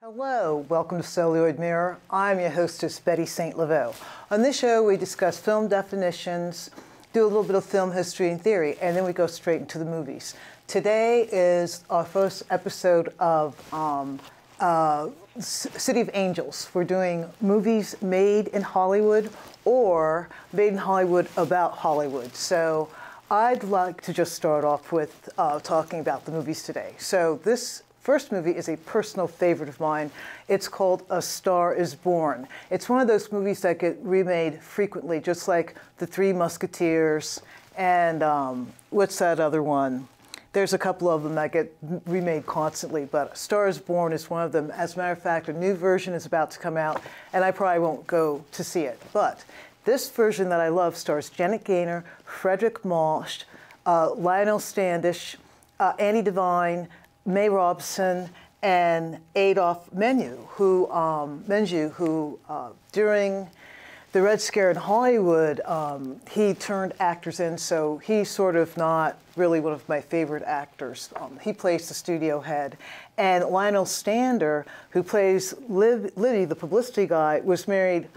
Hello, welcome to Celluloid Mirror. I'm your hostess, Betty St. Laveau. On this show, we discuss film definitions, do a little bit of film history and theory, and then we go straight into the movies. Today is our first episode of um, uh, City of Angels. We're doing movies made in Hollywood or made in Hollywood about Hollywood. So I'd like to just start off with uh, talking about the movies today. So this first movie is a personal favorite of mine. It's called A Star is Born. It's one of those movies that get remade frequently, just like The Three Musketeers and um, what's that other one? There's a couple of them that get remade constantly, but Star is Born is one of them. As a matter of fact, a new version is about to come out, and I probably won't go to see it. But this version that I love stars Janet Gaynor, Fredric March, uh, Lionel Standish, uh, Andy Devine, May Robson and Adolphe Menjou, who um, Menjou, who uh, during the Red Scare in Hollywood, um, he turned actors in, so he's sort of not really one of my favorite actors. Um, he plays the studio head. And Lionel Stander, who plays Liv, Liddy, the publicity guy, was married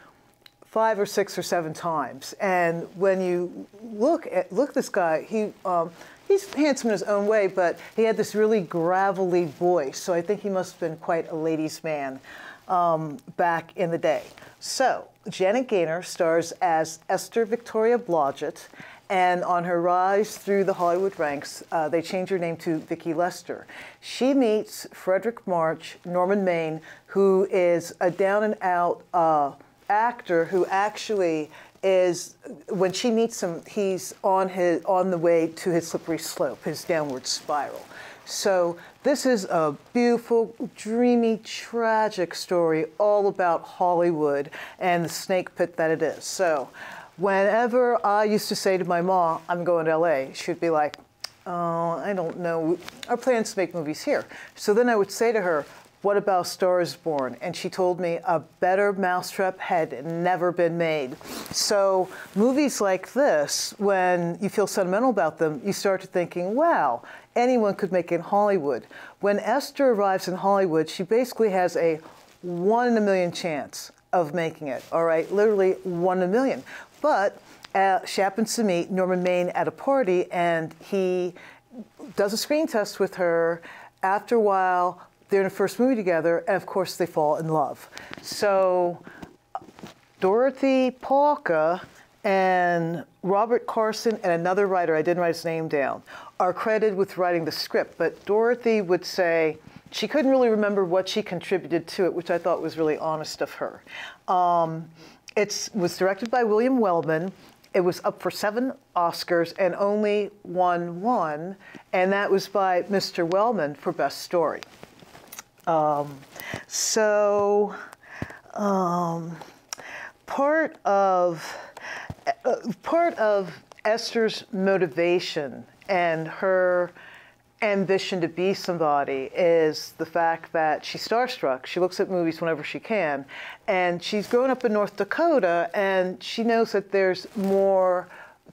five or six or seven times. And when you look at look this guy, he um, he's handsome in his own way, but he had this really gravelly voice. So I think he must have been quite a ladies' man um, back in the day. So Janet Gaynor stars as Esther Victoria Blodgett. And on her rise through the Hollywood ranks, uh, they change her name to Vicki Lester. She meets Fredric March, Norman Maine, who is a down and out uh, actor who actually is when she meets him, he's on his on the way to his slippery slope, his downward spiral. So this is a beautiful, dreamy, tragic story all about Hollywood and the snake pit that it is. So whenever I used to say to my mom, I'm going to LA, she'd be like, oh, I don't know. Our plans to make movies here. So then I would say to her, what about Stars Born? And she told me a better mousetrap had never been made. So movies like this, when you feel sentimental about them, you start to thinking, wow, anyone could make it in Hollywood. When Esther arrives in Hollywood, she basically has a one in a million chance of making it, all right? Literally one in a million. But uh, she happens to meet Norman Maine at a party, and he does a screen test with her. After a while, they're in a first movie together, and of course they fall in love. So Dorothy Parker and Robert Carson and another writer, I didn't write his name down, are credited with writing the script. But Dorothy would say she couldn't really remember what she contributed to it, which I thought was really honest of her. Um, it was directed by William Wellman. It was up for seven Oscars and only won one, and that was by Mr. Wellman for Best Story. Um, so, um, part of uh, part of Esther's motivation and her ambition to be somebody is the fact that she's starstruck. She looks at movies whenever she can, and she's grown up in North Dakota, and she knows that there's more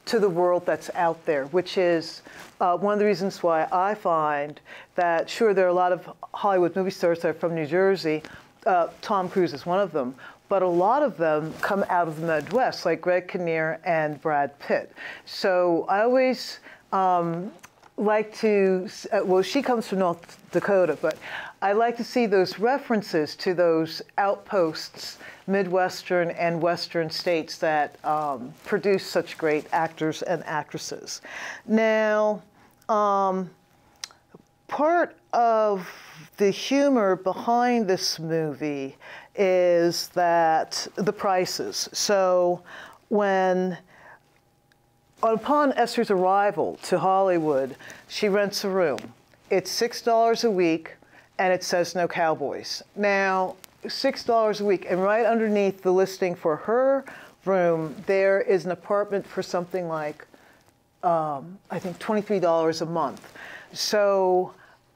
to the world that's out there, which is uh, one of the reasons why I find that, sure, there are a lot of Hollywood movie stars that are from New Jersey. Uh, Tom Cruise is one of them. But a lot of them come out of the Midwest, like Greg Kinnear and Brad Pitt. So I always um, like to, uh, well, she comes from North Dakota, but I like to see those references to those outposts, Midwestern and Western states that um, produce such great actors and actresses. Now, um, part of the humor behind this movie is that the prices. So when upon Esther's arrival to Hollywood, she rents a room. It's $6 a week and it says no cowboys. Now, $6 a week, and right underneath the listing for her room, there is an apartment for something like um, I think, $23 a month. So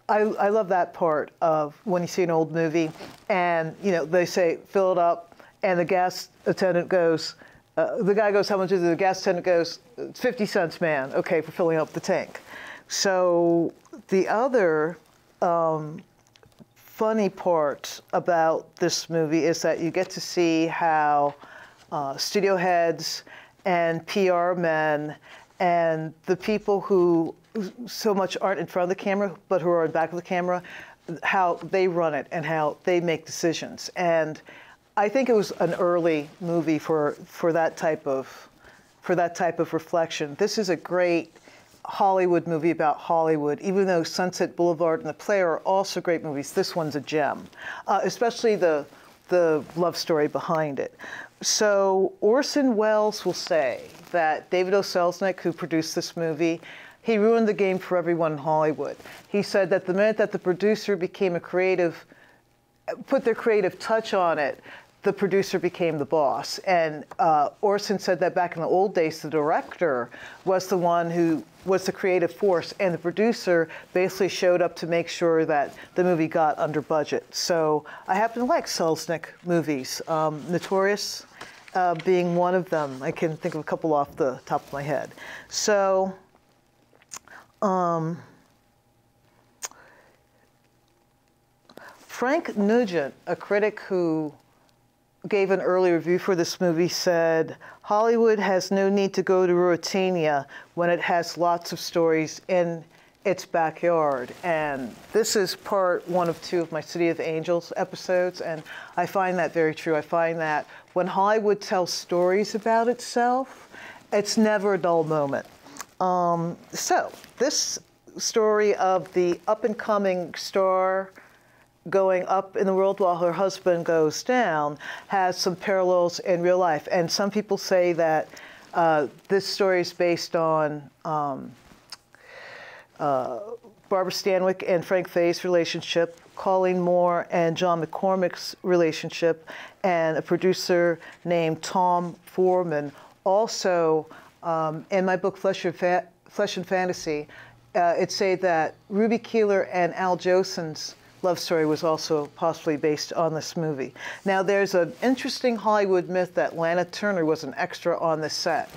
I, I love that part of when you see an old movie and, you know, they say, fill it up, and the gas attendant goes, uh, the guy goes, how much is it? The gas attendant goes, 50 cents, man. Okay, for filling up the tank. So the other um, funny part about this movie is that you get to see how uh, studio heads and PR men and the people who so much aren't in front of the camera but who are in back of the camera, how they run it and how they make decisions. And I think it was an early movie for for that type of for that type of reflection. This is a great Hollywood movie about Hollywood, even though Sunset Boulevard and The Player are also great movies, this one's a gem, uh, especially the, the love story behind it. So Orson Welles will say that David O. Selznick, who produced this movie, he ruined the game for everyone in Hollywood. He said that the minute that the producer became a creative, put their creative touch on it, the producer became the boss. And uh, Orson said that back in the old days, the director was the one who was the creative force, and the producer basically showed up to make sure that the movie got under budget. So I happen to like Selznick movies, um, Notorious uh, being one of them. I can think of a couple off the top of my head. So. Um, Frank Nugent, a critic who gave an early review for this movie said Hollywood has no need to go to Ruritania when it has lots of stories in its backyard. And this is part one of two of my City of Angels episodes, and I find that very true. I find that when Hollywood tells stories about itself, it's never a dull moment. Um, so, this story of the up and coming star going up in the world while her husband goes down has some parallels in real life. And some people say that uh, this story is based on um, uh, Barbara Stanwyck and Frank Fay's relationship, Colleen Moore and John McCormick's relationship, and a producer named Tom Forman. Also, um, in my book Flesh and, Fa- Flesh and Fantasy, uh, it say that Ruby Keeler and Al Jolson's love story was also possibly based on this movie. Now, there's an interesting Hollywood myth that Lana Turner was an extra on the set.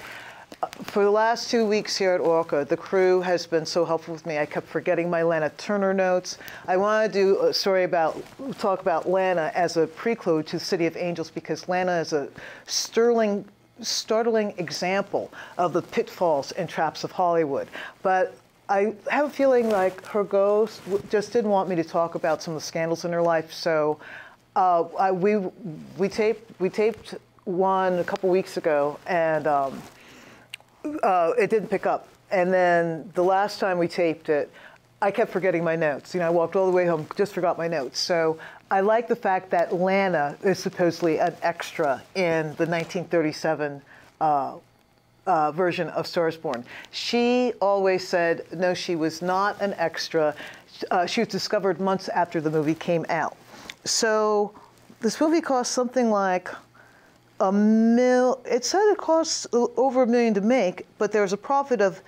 For the last two weeks here at Orca, the crew has been so helpful with me. I kept forgetting my Lana Turner notes. I want to do a story about, talk about Lana as a prelude to City of Angels because Lana is a sterling startling example of the pitfalls and traps of Hollywood. But I have a feeling like her ghost just didn't want me to talk about some of the scandals in her life. So uh, I, we we taped we taped one a couple weeks ago, and um, uh, it didn't pick up. And then the last time we taped it, I kept forgetting my notes. You know, I walked all the way home, just forgot my notes. So I like the fact that Lana is supposedly an extra in the 1937 uh, uh, version of Stars Born. She always said, no, she was not an extra. Uh, she was discovered months after the movie came out. So this movie cost something like a mil. It said it cost over a million to make, but there was a profit of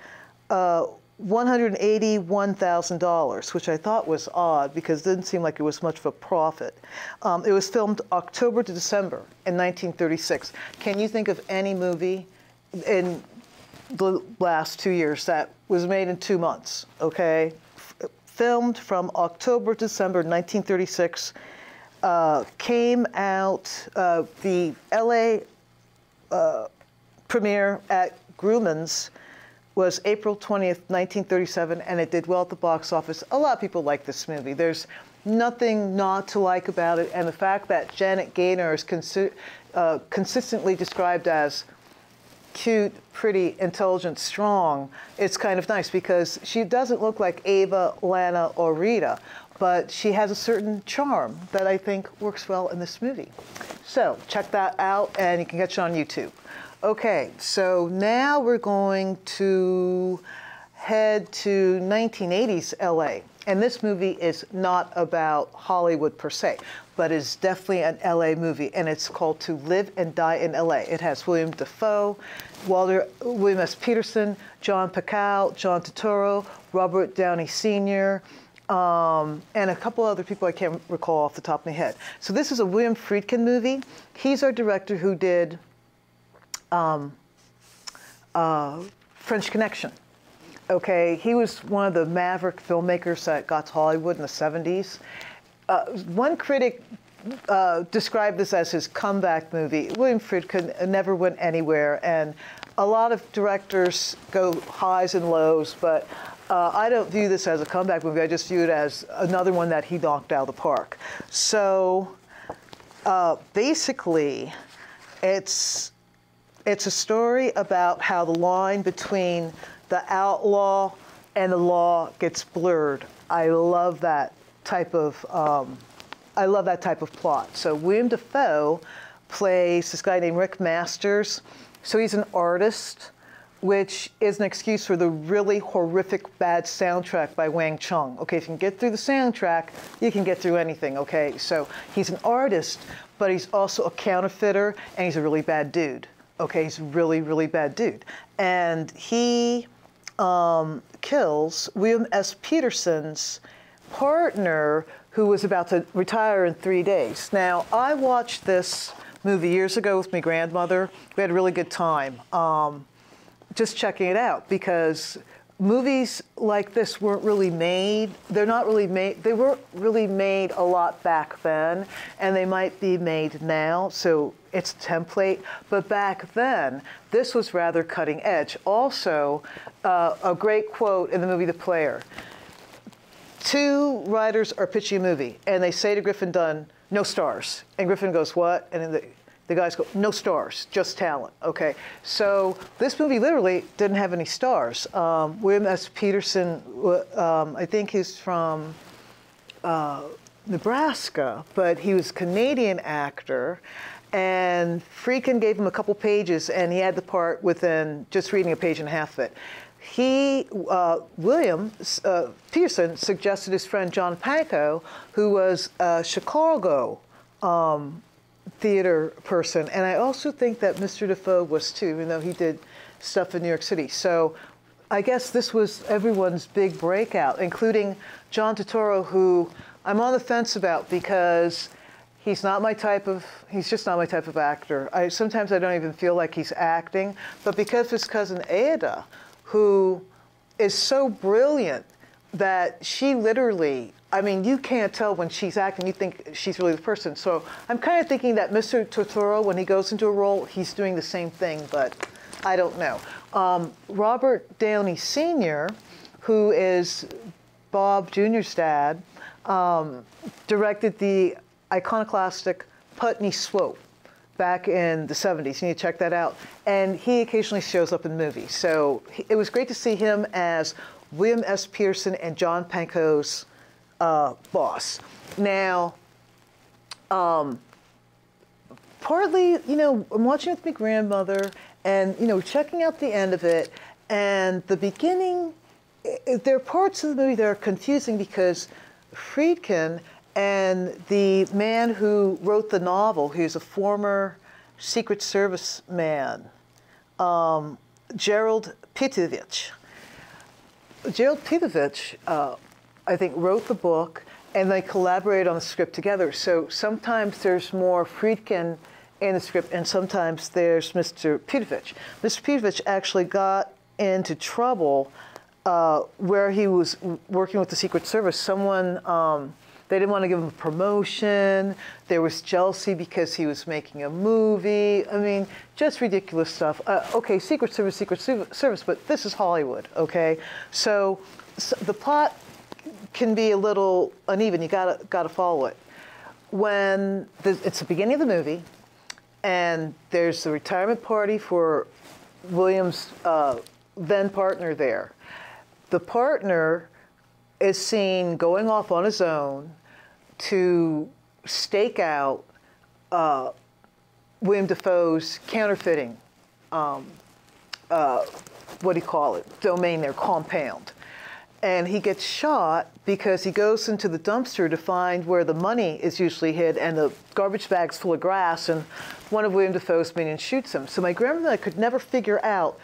uh, $181,000, which I thought was odd because it didn't seem like it was much of a profit. Um, it was filmed October to December in 1936. Can you think of any movie in the last two years that was made in two months, okay? F- filmed from October December 1936, uh, came out, uh, the LA uh, premiere at Grauman's was April 20th, 1937, and it did well at the box office. A lot of people like this movie. There's nothing not to like about it, and the fact that Janet Gaynor is consi- uh, consistently described as cute, pretty, intelligent, strong, it's kind of nice because she doesn't look like Ava, Lana, or Rita, but she has a certain charm that I think works well in this movie. So check that out, and you can catch it on YouTube. Okay, so now we're going to head to 1980s LA. And this movie is not about Hollywood per se. But it's definitely an LA movie, and it's called To Live and Die in LA. It has William Dafoe, Walter, William S. Petersen, John Pankow, John Turturro, Robert Downey Sr., um, and a couple other people I can't recall off the top of my head. So this is a William Friedkin movie. He's our director who did um, uh, French Connection. Okay, he was one of the maverick filmmakers that got to Hollywood in the 70s. Uh, one critic uh, described this as his comeback movie. William Friedkin never went anywhere, and a lot of directors go highs and lows, but uh, I don't view this as a comeback movie. I just view it as another one that he knocked out of the park. So uh, basically, it's it's a story about how the line between the outlaw and the law gets blurred. I love that type of um, I love that type of plot. So William Dafoe plays this guy named Rick Masters. So he's an artist, which is an excuse for the really horrific bad soundtrack by Wang Chung. Okay, if you can get through the soundtrack, you can get through anything. Okay, so he's an artist, but he's also a counterfeiter, and he's a really bad dude. Okay, he's a really, really bad dude. And he um, kills William S. Petersen's partner who was about to retire in three days. Now, I watched this movie years ago with my grandmother. We had a really good time um, just checking it out because movies like this weren't really made. They're not really made. They weren't really made a lot back then, and they might be made now. So it's a template. But back then, this was rather cutting edge. Also, uh, a great quote in the movie The Player. Two writers are pitching a movie, and they say to Griffin Dunne, "No stars," and Griffin goes, "What?" And then the the guys go, no stars, just talent. Okay, so this movie literally didn't have any stars. Um, William S. Petersen, um, I think he's from uh, Nebraska, but he was Canadian actor. And Friedkin gave him a couple pages, and he had the part within just reading a page and a half of it. He, uh, William uh, Petersen, suggested his friend John Pankow, who was a Chicago um, theater person. And I also think that Mr. Dafoe was too, even though he did stuff in New York City. So I guess this was everyone's big breakout, including John Turturro, who I'm on the fence about because he's not my type of he's just not my type of actor. I sometimes I don't even feel like he's acting, but because his cousin Ada, who is so brilliant that she literally I mean, you can't tell when she's acting. You think she's really the person. So I'm kind of thinking that Mr. Turturro, when he goes into a role, he's doing the same thing, but I don't know. Um, Robert Downey Sr., who is Bob Jr.'s dad, um, directed the iconoclastic Putney Swope back in the 70s. You need to check that out. And he occasionally shows up in movies. So it was great to see him as William S. Pearson and John Pankow's uh, boss. Now, um, partly, you know, I'm watching with my grandmother and, you know, checking out the end of it and the beginning, there are parts of the movie that are confusing because Friedkin and the man who wrote the novel, who's a former Secret Service man, um, Gerald Petievich. Gerald Petievich uh, I think, wrote the book and they collaborated on the script together. So sometimes there's more Friedkin in the script, and sometimes there's Mr. Petievich. Mr. Petievich actually got into trouble uh, where he was working with the Secret Service. Someone, um, they didn't want to give him a promotion. There was jealousy because he was making a movie. I mean, just ridiculous stuff. Uh, okay, Secret Service, Secret Service, but this is Hollywood, okay? So, so the plot can be a little uneven. You gotta gotta follow it. When the, it's the beginning of the movie, and there's the retirement party for William's uh, then partner there. The partner is seen going off on his own to stake out uh, William Dafoe's counterfeiting, um, uh, what do you call it, domain there, compound. and he gets shot because he goes into the dumpster to find where the money is usually hid and the garbage bag's full of grass and one of William Dafoe's minions shoots him. So my grandmother could never figure out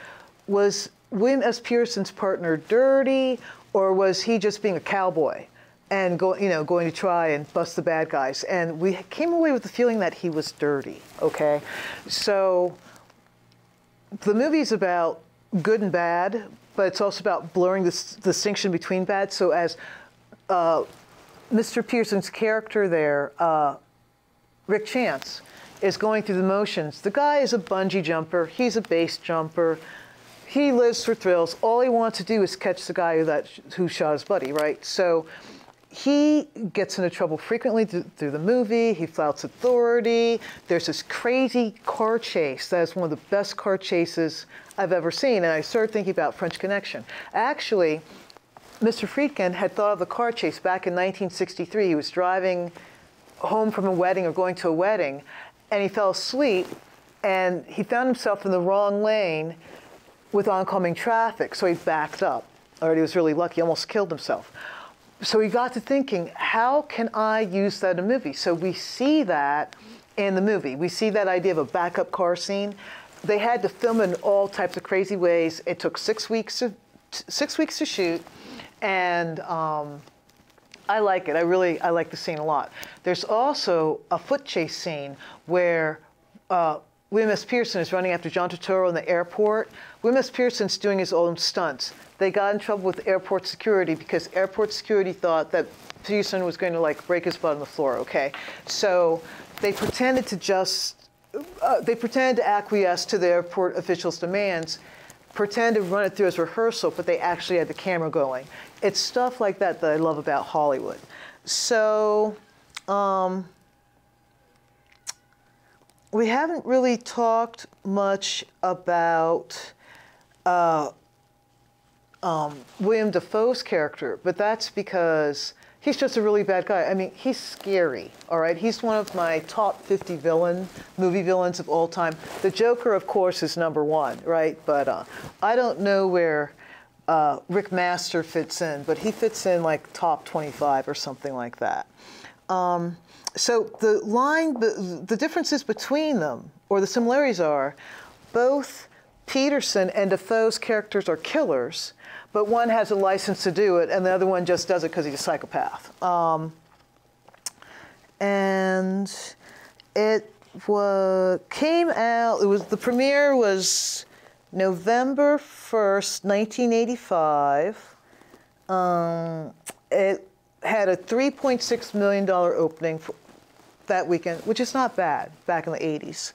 was William S. Pearson's partner dirty or was he just being a cowboy and go, you know, going to try and bust the bad guys? And we came away with the feeling that he was dirty, okay? So the movie's about good and bad, but it's also about blurring the distinction between bad. So as uh, Mr. Pearson's character there, uh, Rick Chance, is going through the motions. The guy is a bungee jumper. He's a base jumper. He lives for thrills. All he wants to do is catch the guy who, that, who shot his buddy, right? So he gets into trouble frequently th- through the movie. He flouts authority. There's this crazy car chase that is one of the best car chases I've ever seen. And I started thinking about French Connection. Actually, Mr. Friedkin had thought of the car chase back in 1963. He was driving home from a wedding or going to a wedding, and he fell asleep, and he found himself in the wrong lane with oncoming traffic, so he backed up. Or he was really lucky, almost killed himself so we got to thinking, how can I use that in a movie? So we see that in the movie. We see that idea of a backup car scene. They had to film in all types of crazy ways. It took six weeks to six weeks to shoot, and um, I like it. I really I like the scene a lot. There's also a foot chase scene where uh, S. Pearson is running after John Turturro in the airport. S. Pearson's doing his own stunts. They got in trouble with airport security because airport security thought that Pearson was going to like break his butt on the floor. Okay, so they pretended to just uh, they pretended to acquiesce to the airport officials' demands, pretend to run it through as rehearsal, but they actually had the camera going. It's stuff like that that I love about Hollywood. So. Um, we haven't really talked much about uh, um, William Dafoe's character, but that's because he's just a really bad guy. I mean, he's scary, all right? He's one of my top 50 villain, movie villains of all time. The Joker, of course, is number one, right? But uh, I don't know where uh, Rick Master fits in, but he fits in like top 25 or something like that. Um, so the line, the, differences between them, or the similarities are, both Petersen and Dafoe's characters are killers, but one has a license to do it, and the other one just does it because he's a psychopath. Um, and it came out. It was the premiere was November first, 1985. Um, it had a 3.6 million dollar opening for, that weekend, which is not bad back in the 80s.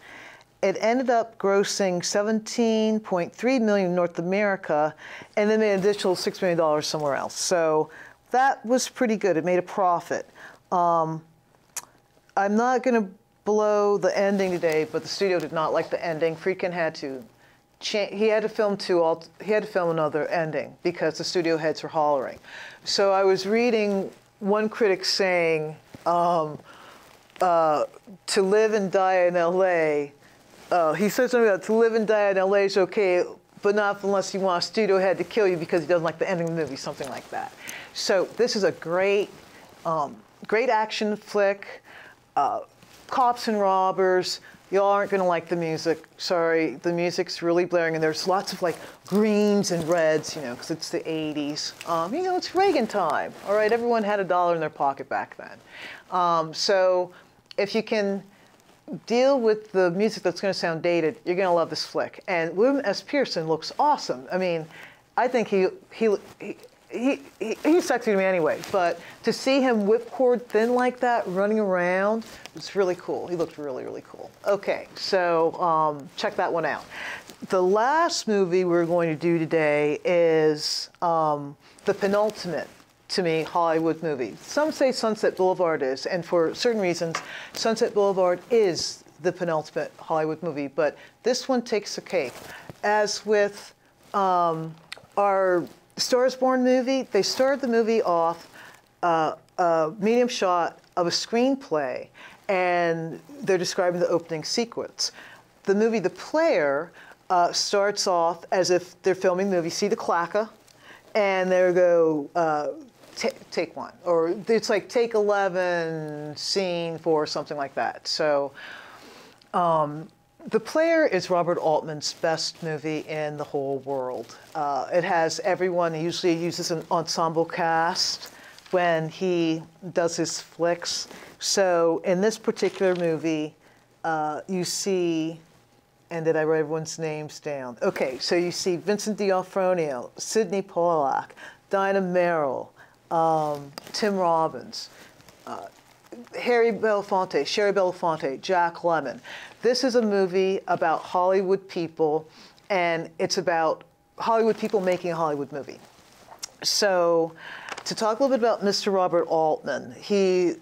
It ended up grossing 17.3 million in North America, and then an additional six million dollars somewhere else. So that was pretty good. It made a profit. Um, I'm not going to blow the ending today, but the studio did not like the ending. Friedkin had to he had to film two he had to film another ending because the studio heads were hollering. So I was reading one critic saying, um, uh, to live and die in LA, uh, he said something about to live and die in LA is okay, but not unless you want a studio head to kill you because he doesn't like the ending of the movie, something like that. So this is a great, um, great action flick, uh, cops and robbers. Y'all aren't going to like the music. Sorry, the music's really blaring, and there's lots of like greens and reds, you know, because it's the 80s. Um, you know, it's Reagan time. All right, everyone had a dollar in their pocket back then. Um, so if you can deal with the music that's going to sound dated, you're going to love this flick. And William S. Pearson looks awesome. I mean, I think he he. he he, he, he's sexy to me anyway, but to see him whipcord thin like that running around, it's really cool. He looked really, really cool. Okay, so um, check that one out. The last movie we're going to do today is um, the penultimate to me, Hollywood movie. Some say Sunset Boulevard is, and for certain reasons, Sunset Boulevard is the penultimate Hollywood movie, but this one takes the cake. As with um, our Stars Born movie, they started the movie off uh, a medium shot of a screenplay, and they're describing the opening sequence. The movie The Player uh, starts off as if they're filming the movie, see the clacka, and they go uh, take one, or it's like take eleven, scene four, something like that. So. Um, the Player is Robert Altman's best movie in the whole world. Uh, it has everyone. He usually uses an ensemble cast when he does his flicks. So in this particular movie, uh, you see, and did I write everyone's names down? Okay, so you see Vincent D'Onofrio, Sydney Pollack, Dinah Merrill, um, Tim Robbins, uh, Harry Belafonte, Shari Belafonte, Jack Lemmon. This is a movie about Hollywood people, and it's about Hollywood people making a Hollywood movie. So, to talk a little bit about Mr. Robert Altman, he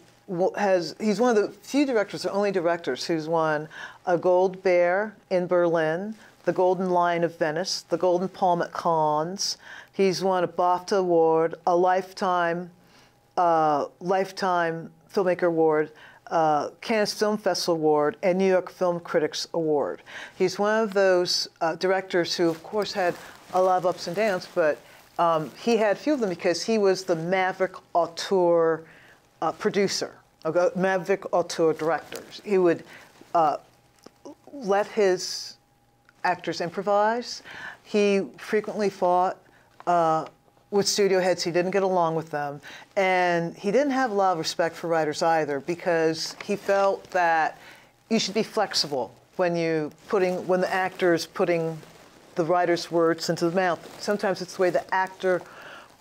has he's one of the few directors, or only directors, who's won a Gold Bear in Berlin, the Golden Lion of Venice, the Golden Palm at Cannes. He's won a BAFTA award, a Lifetime, uh, Lifetime Filmmaker Award, uh, Cannes Film Festival Award, and New York Film Critics Award. He's one of those uh, directors who, of course, had a lot of ups and downs, but um, he had few of them because he was the Maverick auteur uh, producer, Maverick auteur director. He would uh, let his actors improvise. He frequently fought uh, with studio heads. He didn't get along with them. And he didn't have a lot of respect for writers either because he felt that you should be flexible when you putting when the actor is putting the writer's words into the mouth. Sometimes it's the way the actor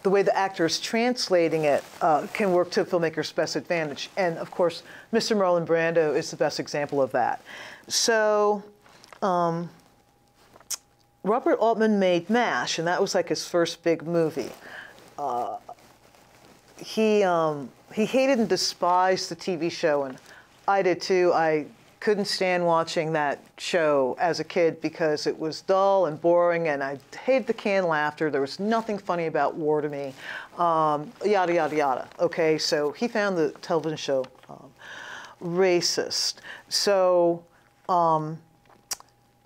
the way the actor is translating it uh, can work to a filmmaker's best advantage. And of course, Mr. Marlon Brando is the best example of that. So, um, Robert Altman made MASH, and that was like his first big movie. Uh, he um, he hated and despised the TV show, and I did too. I couldn't stand watching that show as a kid because it was dull and boring, and I hated the canned laughter. There was nothing funny about war to me. Um, yada yada yada. Okay, so he found the television show um, racist. So. Um,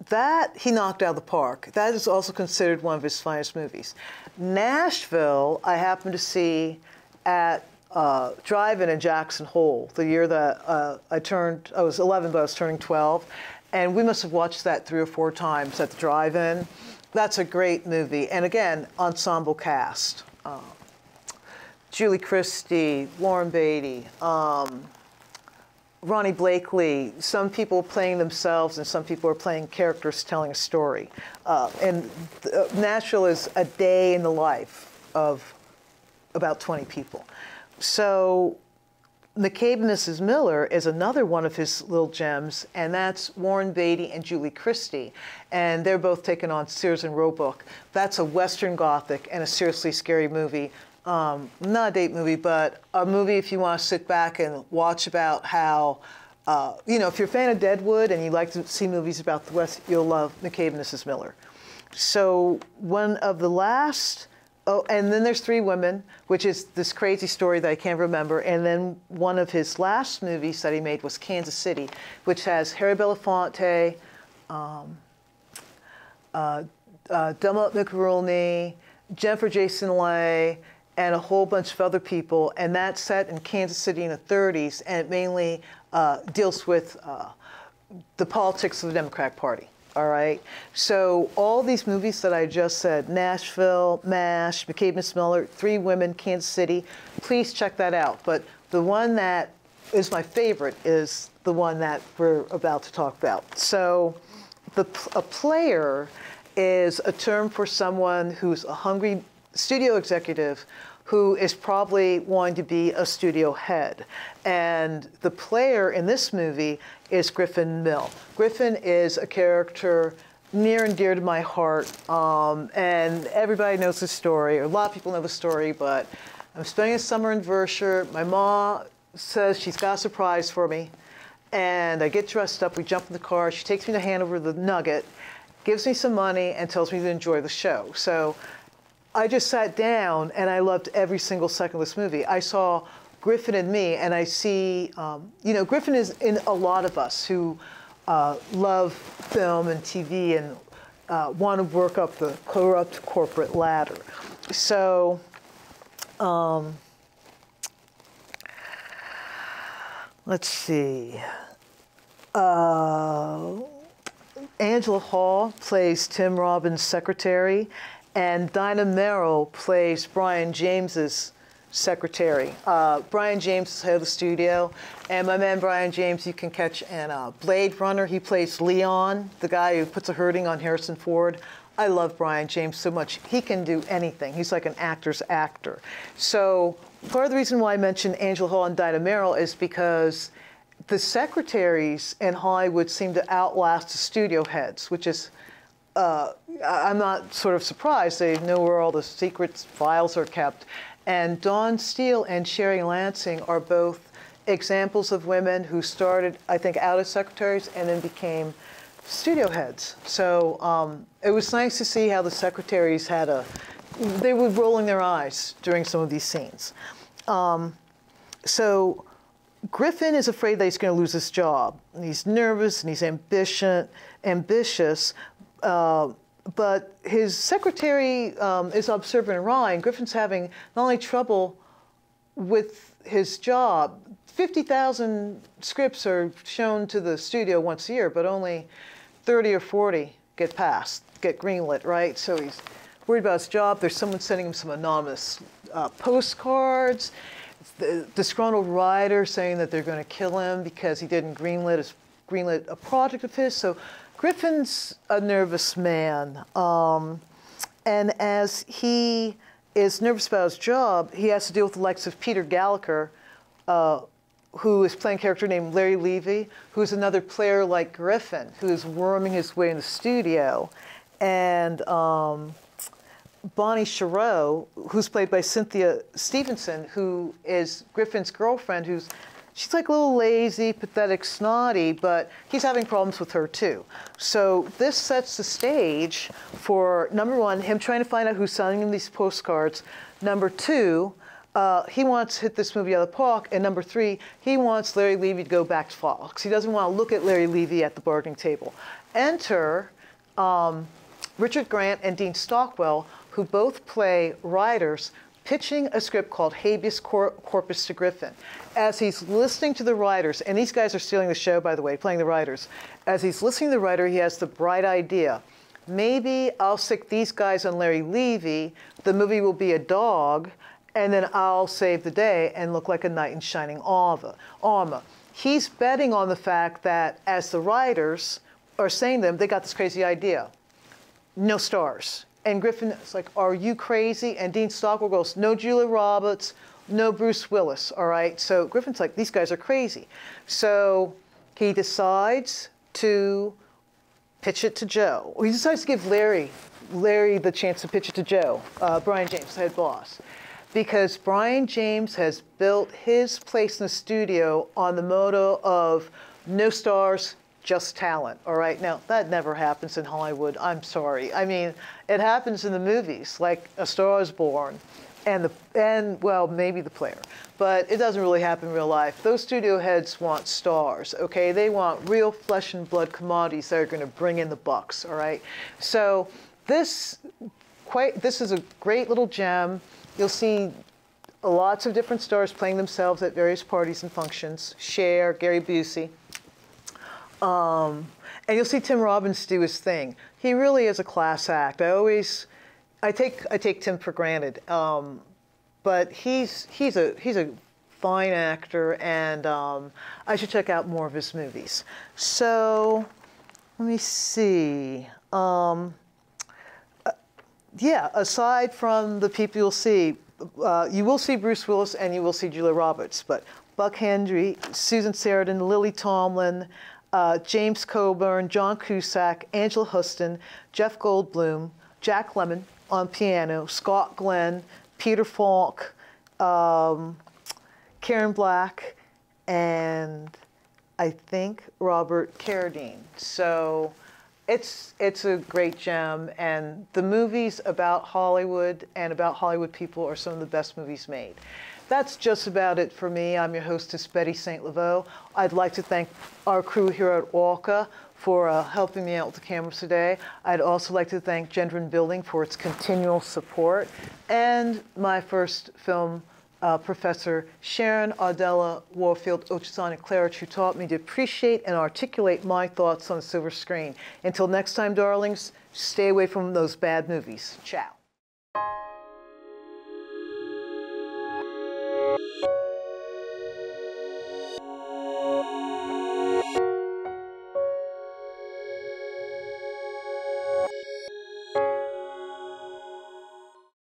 that he knocked out of the park. That is also considered one of his finest movies. Nashville, I happened to see at uh, Drive-In in Jackson Hole the year that uh, I turned. I was 11, but I was turning 12, and we must have watched that three or four times at the Drive-In. That's a great movie, and again, ensemble cast. Uh, Julie Christie, Warren Beatty. Um, Ronee Blakley, some people playing themselves and some people are playing characters telling a story. Uh, and uh, Nashville is a day in the life of about 20 people. So McCabe and Mrs. Miller is another one of his little gems, and that's Warren Beatty and Julie Christie. And they're both taken on Sears and Roebuck. That's a Western Gothic and a seriously scary movie um, not a date movie, but a movie if you want to sit back and watch about how, uh, you know, if you're a fan of Deadwood and you like to see movies about the West, you'll love McCabe and Mrs. Miller. So one of the last, oh, and then there's Three Women, which is this crazy story that I can't remember. And then one of his last movies that he made was Kansas City, which has Harry Belafonte, um, uh, uh, Mulroney, Jennifer Jason Leigh, and a whole bunch of other people, and that's set in Kansas City in the 30s, and it mainly uh, deals with uh, the politics of the Democratic Party. All right. So all these movies that I just said, Nashville, MASH, McCabe Miss Miller, Three Women, Kansas City, please check that out. But the one that is my favorite is the one that we're about to talk about. So the, a player is a term for someone who's a hungry studio executive who is probably wanting to be a studio head. And the player in this movie is Griffin Mill. Griffin is a character near and dear to my heart, um, and everybody knows the story, or a lot of people know the story, but I'm spending a summer in Vershire. My mom says she's got a surprise for me, and I get dressed up, we jump in the car, she takes me to Hanover the Nugget, gives me some money, and tells me to enjoy the show. So I just sat down and I loved every single second of this movie. I saw Griffin and me, and I see, um, you know, Griffin is in a lot of us who uh, love film and TV and uh, want to work up the corrupt corporate ladder. so, um, let's see. Uh, Angela Hall plays Tim Robbins' secretary, and Dinah Merrill plays Brion James's secretary. Uh, Brion James is head of the studio, and my man Brion James, you can catch in uh, Blade Runner. He plays Leon, the guy who puts a hurting on Harrison Ford. I love Brion James so much. He can do anything. He's like an actor's actor. So part of the reason why I mentioned Angel Hall and Dinah Merrill is because the secretaries in Hollywood seem to outlast the studio heads, which is uh, I'm not sort of surprised. They know where all the secret files are kept. And Dawn Steel and Sherry Lansing are both examples of women who started, I think, out as secretaries and then became studio heads. So um, it was nice to see how the secretaries had a, they were rolling their eyes during some of these scenes. Um, so Griffin is afraid that he's going to lose his job. And he's nervous and he's ambitious, ambitious, uh, but his secretary um, is observant and raw, and Griffin's having not only trouble with his job, 50,000 scripts are shown to the studio once a year, but only 30 or 40 get passed, get greenlit, right? So he's worried about his job. There's someone sending him some anonymous uh, postcards. The disgruntled writer saying that they're going to kill him because he didn't greenlit, his, greenlit a project of his. So Griffin's a nervous man. Um, and as he is nervous about his job, he has to deal with the likes of Peter Gallagher, uh, who is playing a character named Larry Levy, who's another player like Griffin, who is worming his way in the studio. And um, Bonnie Sherow, who's played by Cynthia Stevenson, who is Griffin's girlfriend, who's she's like a little lazy, pathetic, snotty, but he's having problems with her too. So this sets the stage for number one, him trying to find out who's sending him these postcards. Number two, uh, he wants to hit this movie out of the park. And number three, he wants Larry Levy to go back to Fox. He doesn't want to look at Larry Levy at the bargaining table. Enter um, Richard Grant and Dean Stockwell, who both play writers pitching a script called Habeas Corpus to Griffin. As he's listening to the writers, and these guys are stealing the show, by the way, playing the writers. As he's listening to the writer, he has the bright idea. Maybe I'll stick these guys on Larry Levy. The movie will be a dog, and then I'll save the day and look like a knight in shining armor. He's betting on the fact that as the writers are saying them, they got this crazy idea. No stars and Griffin is like, Are you crazy? And Dean Stockwell goes, No Julia Roberts, no Bruce Willis. All right. So Griffin's like, These guys are crazy. So he decides to pitch it to Joe. He decides to give Larry, Larry the chance to pitch it to Joe, uh, Brion James, head boss. Because Brion James has built his place in the studio on the motto of no stars, just talent. All right. Now, that never happens in Hollywood. I'm sorry. I mean, it happens in the movies, like A Star is Born, and, the, and well, maybe the player. But it doesn't really happen in real life. Those studio heads want stars, okay? They want real flesh and blood commodities that are going to bring in the bucks, all right? So this, quite, this is a great little gem. You'll see lots of different stars playing themselves at various parties and functions. Cher, Gary Busey. Um, and you'll see Tim Robbins do his thing. He really is a class act. I always, I take I take Tim for granted, um, but he's he's a he's a fine actor, and um, I should check out more of his movies. So, let me see. Um, uh, yeah, aside from the people you'll see, uh, you will see Bruce Willis and you will see Julia Roberts, but Buck Henry, Susan Sarandon, Lily Tomlin, uh, James Coburn, John Cusack, Angela Huston, Jeff Goldblum, Jack Lemmon on piano, Scott Glenn, Peter Falk, um, Karen Black, and I think Robert Carradine. So it's it's a great gem, and the movies about Hollywood and about Hollywood people are some of the best movies made. That's just about it for me. I'm your hostess, Betty St. Laveau. I'd like to thank our crew here at Orca for uh, helping me out with the cameras today. I'd also like to thank Gendron Building for its continual support and my first film uh, professor Sharon Ardella Warfield Ochesani Claridge, who taught me to appreciate and articulate my thoughts on the silver screen. Until next time, darlings, stay away from those bad movies. Ciao.